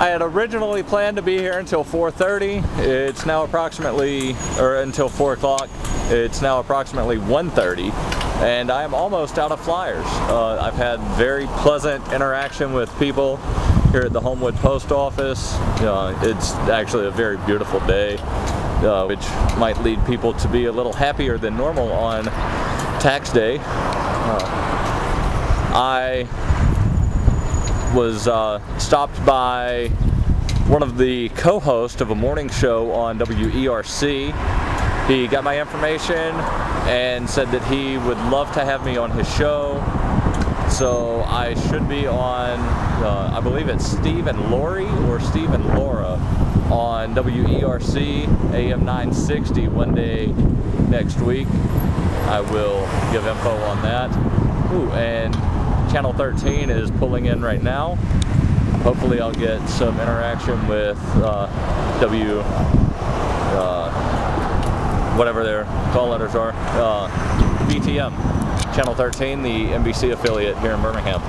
I had originally planned to be here until 4.30. It's now approximately, or until 4 o'clock. It's now approximately 1.30 and I am almost out of flyers. Uh, I've had very pleasant interaction with people here at the Homewood Post Office. Uh, it's actually a very beautiful day, uh, which might lead people to be a little happier than normal on tax day. Uh, I was uh, stopped by one of the co-hosts of a morning show on WERC. He got my information and said that he would love to have me on his show. So I should be on, uh, I believe it's Steve and Lori or Steve and Laura on WERC AM 960 one day next week. I will give info on that. Ooh, and Channel 13 is pulling in right now. Hopefully I'll get some interaction with uh, W, uh, whatever their call letters are, uh, BTM, Channel 13, the NBC affiliate here in Birmingham.